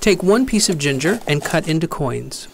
Take one piece of ginger and cut into coins.